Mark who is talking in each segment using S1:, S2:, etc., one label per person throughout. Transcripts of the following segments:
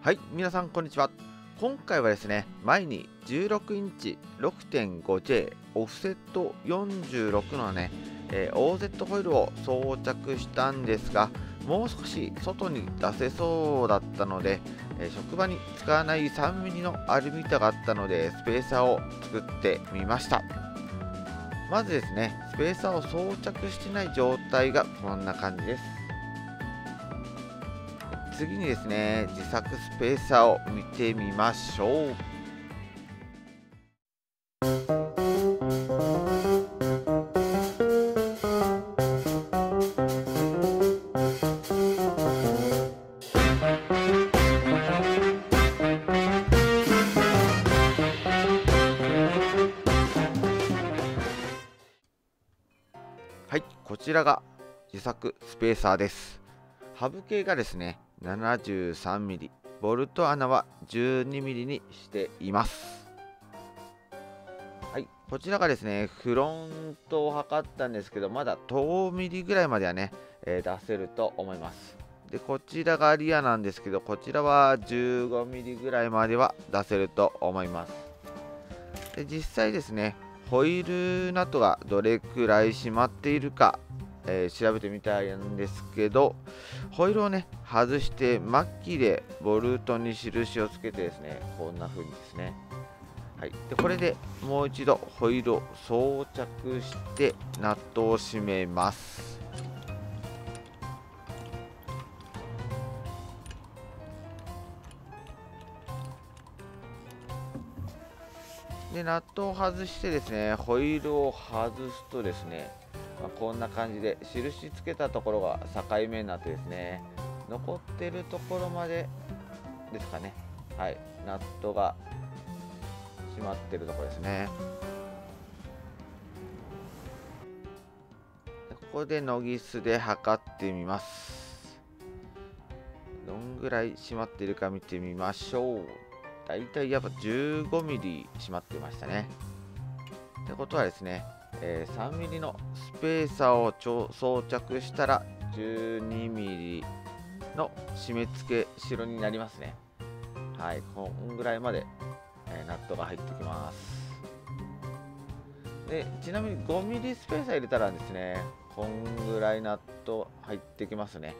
S1: はい皆さんこんにちは。今回はですね前に16インチ 6.5J オフセット46のね、えー、OZ ホイールを装着したんですがもう少し外に出せそうだったので、えー、職場に使わない 3mm のアルミ板があったのでスペーサーを作ってみました。まずですねスペーサーを装着してない状態がこんな感じです。次にですね自作スペーサーを見てみましょう。はいこちらが自作スペーサーです。ハブ系がですね 73mm ボルト穴は 12mm にしています。はい。こちらがですねフロントを測ったんですけどまだ10ミリぐらいまではね、えー、出せると思います。でこちらがリアなんですけどこちらは 15mm ぐらいまでは出せると思います。で実際ですねホイールナットがどれくらい締まっているかえー、調べてみたいんですけどホイールをね外して末期でボルトに印をつけてですねこんな風にですね。はい、でこれでもう一度ホイールを装着してナットを締めます。でナットを外してですねホイールを外すとですねまあ、こんな感じで印つけたところが境目になってですね残ってるところまでですかね。はい。ナットが閉まってるところですね。ここでノギスで測ってみます。どんぐらい閉まってるか見てみましょう。だいたいやっぱ 15mm 閉まってましたね。ってことはですねえー、3mm のスペーサーを装着したら 12mm の締め付け白になりますね。はいこんぐらいまで、えー、ナットが入ってきます。でちなみに 5mm スペーサー入れたらですねこんぐらいナット入ってきますね。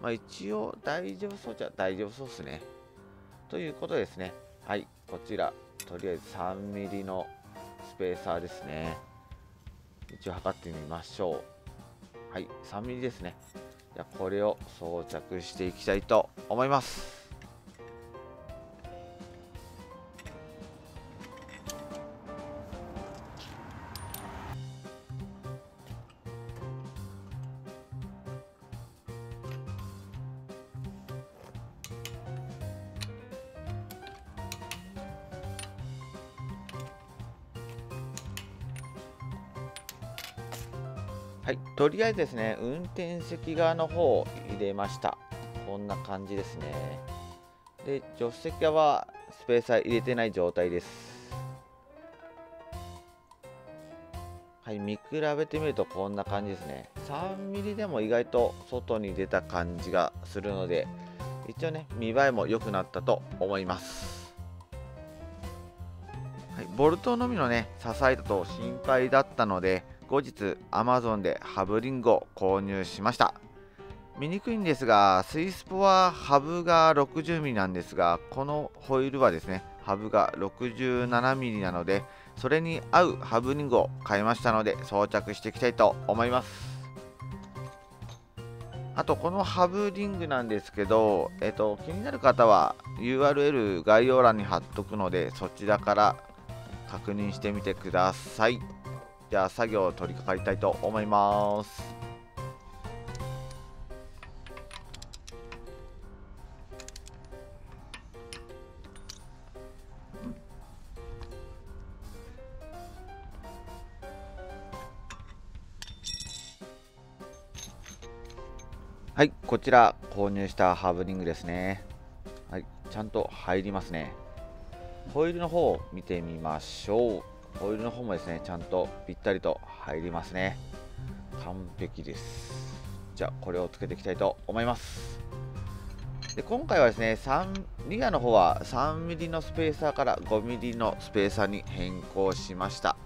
S1: まあ一応大丈夫そうじゃ大丈夫そうですね。ということですね。はいこちらとりあえず 3mm のスペーサーですね。一応測ってみましょう。はい 3mm ですね。じゃこれを装着していきたいと思います。はい、とりあえずですね、運転席側の方を入れました。こんな感じですね。で、助手席側はスペーサー入れてない状態です。はい、見比べてみるとこんな感じですね。3ミリでも意外と外に出た感じがするので、一応ね、見栄えも良くなったと思います。はい、ボルトのみのね、支えだと心配だったので、後日 Amazon でハブリングを購入しました見にくいんですがスイスポはハブが 60mm なんですがこのホイールはですねハブが 67mm なのでそれに合うハブリングを買いましたので装着していきたいと思いますあとこのハブリングなんですけど、えっと、気になる方は URL 概要欄に貼っとくのでそちらから確認してみてください。じゃあ作業を取り掛かりたいと思いますはい、こちら購入したハーブリングですね。はい、ちゃんと入りますね。ホイールの方を見てみましょう。オイルの方もですねちゃんとぴったりと入りますね。完璧です。じゃあこれをつけていきたいと思います。で今回はですね3リアの方は 3mm のスペーサーから 5mm のスペーサーに変更しました。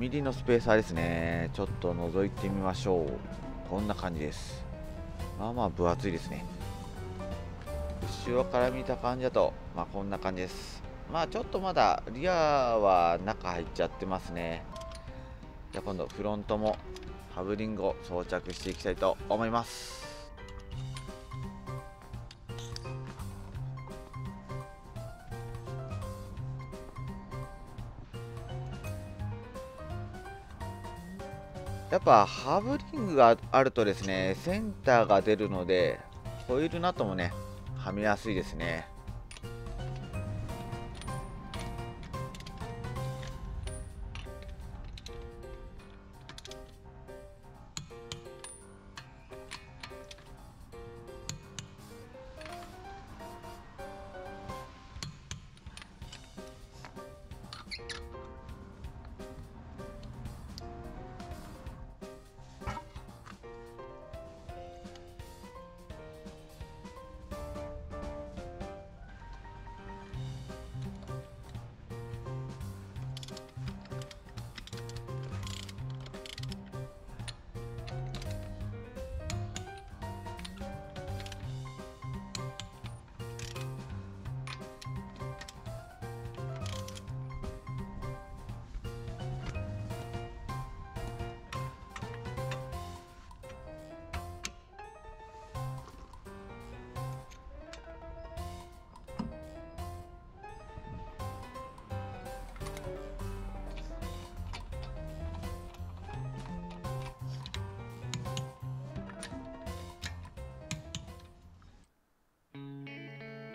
S1: はい 5mm のスペーサーですね。ちょっと覗いてみましょう。こんな感じです。まあまあ分厚いですね。後ろから見た感じだとまあこんな感じです。まあちょっとまだリアは中入っちゃってますね。じゃあ今度フロントもハブリングを装着していきたいと思います。やっぱハブリングがあるとですねセンターが出るのでホイールナットもねはみやすいですね。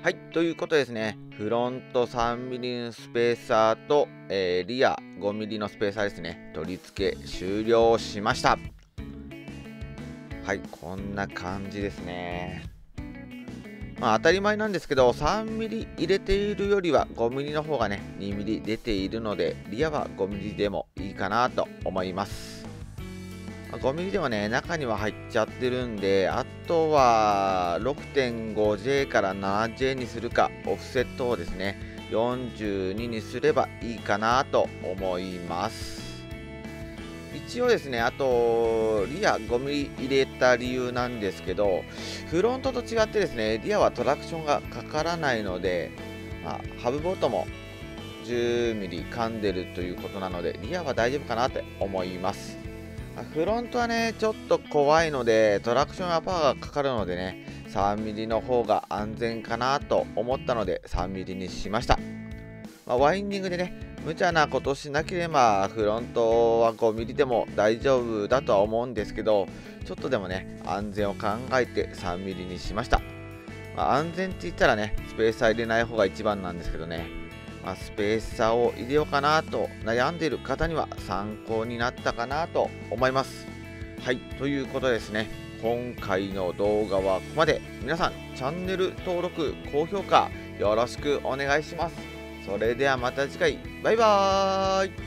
S1: はい、ということですね。フロント 3mm のスペーサーと、えー、リア 5mm のスペーサーですね。取り付け終了しました。はい、こんな感じですね。まあ当たり前なんですけど、3mm 入れているよりは 5mm の方がね、2mm 出ているので、リアは 5mm でもいいかなと思います。5ミリでもね、中には入っちゃってるんで、あとは 6.5J から 7J にするか、オフセットをですね、42にすればいいかなと思います。一応ですね、あと、リア5ミリ入れた理由なんですけど、フロントと違ってですね、リアはトラクションがかからないので、まあ、ハブボートも10ミリ噛んでるということなので、リアは大丈夫かなって思います。フロントはね、ちょっと怖いので、トラクションはパワーがかかるのでね、3mm の方が安全かなと思ったので 3mm にしました。まあ、ワインディングでね、無茶なことしなければフロントは 5mm でも大丈夫だとは思うんですけど、ちょっとでもね、安全を考えて 3mm にしました。まあ、安全って言ったらね、スペースー入れない方が一番なんですけどね、まあ、スペースさを入れようかなと悩んでいる方には参考になったかなと思います。はい、ということですね。今回の動画はここまで。皆さん、チャンネル登録、高評価よろしくお願いします。それではまた次回、バイバーイ